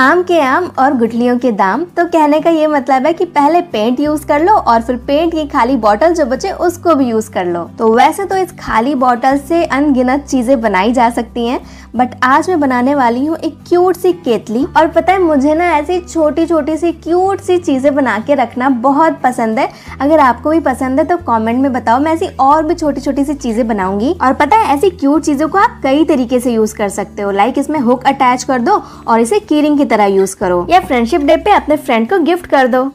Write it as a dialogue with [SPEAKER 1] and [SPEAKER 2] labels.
[SPEAKER 1] आम के आम और गुटलियों के दाम। तो कहने का ये मतलब है कि पहले पेंट यूज़ कर लो और फिर पेंट की खाली बॉटल जो बचे उसको भी यूज़ कर लो। तो वैसे तो इस खाली बॉटल से अनगिनत चीज़ें बनाई जा सकती हैं बट आज मैं बनाने वाली हूँ एक क्यूट सी केतली। और पता है, मुझे ना ऐसी छोटी छोटी सी क्यूट सी चीज़ें बना के रखना बहुत पसंद है। अगर आपको भी पसंद है तो कॉमेंट में बताओ। मैं ऐसी और भी छोटी छोटी सी चीज़ें बनाऊँगी। और पता है, ऐसी क्यूट चीज़ों को आप कई तरीके से यूज़ कर सकते हो। लाइक इसमें हुक अटैच कर दो और इसे कीरिंग की तरह यूज़ करो। या फ्रेंडशिप डे पे अपने फ्रेंड को गिफ्ट कर दो।